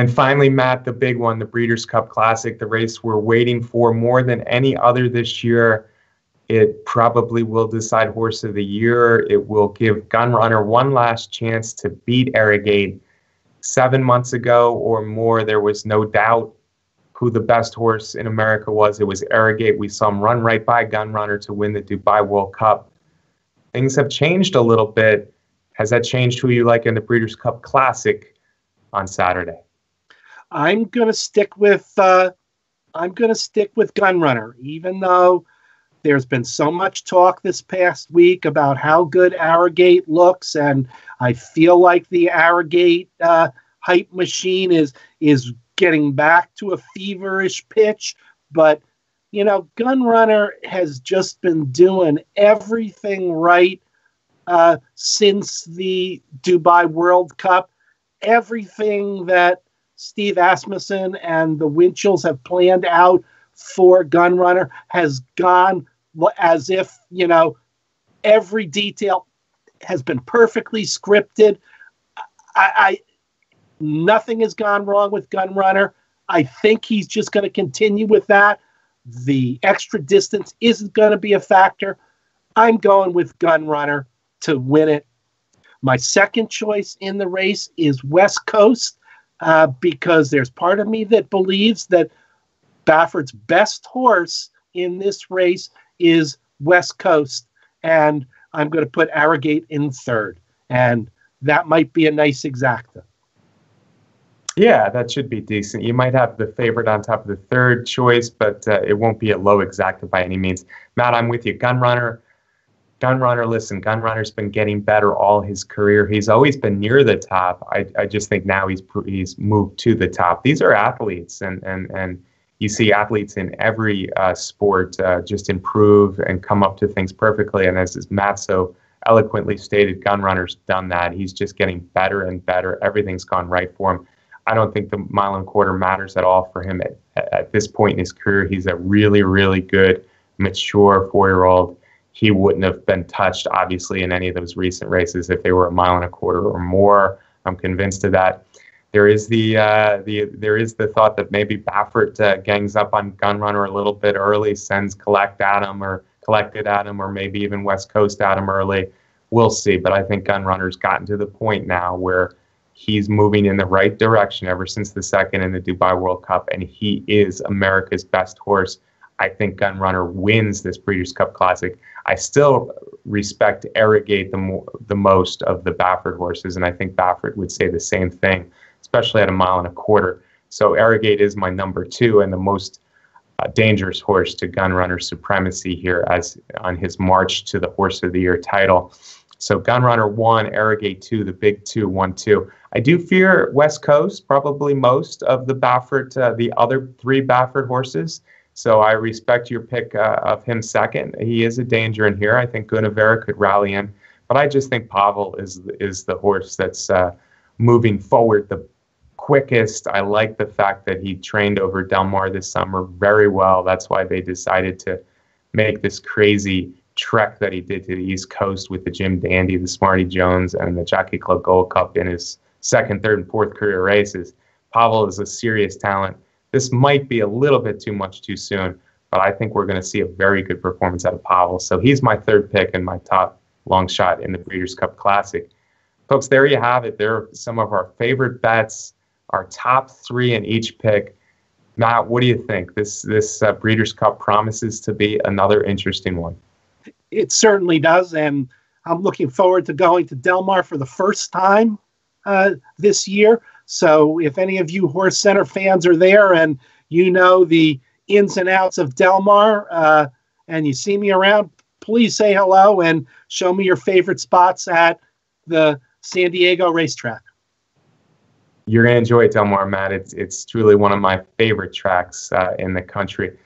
And finally, Matt, the big one, the Breeders' Cup Classic, the race we're waiting for more than any other this year. It probably will decide horse of the year. It will give Gunrunner one last chance to beat Arrogate. Seven months ago or more, there was no doubt who the best horse in America was. It was Arrogate. We saw him run right by Gunrunner to win the Dubai World Cup. Things have changed a little bit. Has that changed who you like in the Breeders' Cup Classic on Saturday? I'm gonna stick with uh, I'm gonna stick with Gunrunner, even though there's been so much talk this past week about how good Arrogate looks, and I feel like the Arrogate uh, hype machine is is getting back to a feverish pitch. But you know, Gunrunner has just been doing everything right uh, since the Dubai World Cup. Everything that Steve Asmussen and the Winchells have planned out for Gunrunner has gone as if you know every detail has been perfectly scripted. I, I nothing has gone wrong with Gunrunner. I think he's just going to continue with that. The extra distance isn't going to be a factor. I'm going with Gunrunner to win it. My second choice in the race is West Coast uh, because there's part of me that believes that Baffert's best horse in this race is West Coast, and I'm going to put Arrogate in third, and that might be a nice exacta. Yeah, that should be decent. You might have the favorite on top of the third choice, but uh, it won't be a low exacta by any means. Matt, I'm with you. Gunrunner, Gunrunner. Listen, Gunrunner's been getting better all his career. He's always been near the top. I, I just think now he's he's moved to the top. These are athletes, and and and you see athletes in every uh, sport uh, just improve and come up to things perfectly. And as, Matt so eloquently stated, Gunrunner's done that. He's just getting better and better. Everything's gone right for him. I don't think the mile and quarter matters at all for him at, at this point in his career. He's a really, really good, mature four year old. He wouldn't have been touched, obviously, in any of those recent races if they were a mile and a quarter or more. I'm convinced of that there is the uh, the there is the thought that maybe Baffert uh, gangs up on Gunrunner a little bit early, sends collect Adam or collected Adam, or maybe even West Coast Adam early. We'll see, but I think Gunrunner's gotten to the point now where he's moving in the right direction ever since the second in the Dubai World Cup, and he is America's best horse. I think Gunrunner wins this Breeders' Cup Classic. I still respect Arrogate the, mo- the most of the Baffert horses, and I think Baffert would say the same thing especially at a mile and a quarter. So Arrogate is my number two and the most uh, dangerous horse to Gunrunner supremacy here as on his march to the Horse of the Year title. So Gunrunner one, Arrogate two, the big two, one two. I do fear West Coast, probably most of the Baffert, uh, the other three Baffert horses. So I respect your pick uh, of him second. He is a danger in here. I think Gunnevera could rally in, but I just think Pavel is is the horse that's uh, moving forward the quickest. I like the fact that he trained over Del Mar this summer very well. That's why they decided to make this crazy trek that he did to the East Coast with the Jim Dandy, the Smarty Jones, and the Jockey Club Gold Cup in his second, third, and fourth career races. Pavel is a serious talent. This might be a little bit too much too soon, but I think we're going to see a very good performance out of Pavel. So he's my third pick and my top long shot in the Breeders' Cup Classic. Folks, there you have it. There are some of our favorite bets our top three in each pick. Matt, what do you think? This this uh, Breeders' Cup promises to be another interesting one. It certainly does, and I'm looking forward to going to Del Mar for the first time uh, this year. So, if any of you Horse Center fans are there and you know the ins and outs of Del Mar, uh, and you see me around, please say hello and show me your favorite spots at the San Diego racetrack you're going to enjoy Del Mar, Matt. It's it's truly one of my favorite tracks uh, in the country.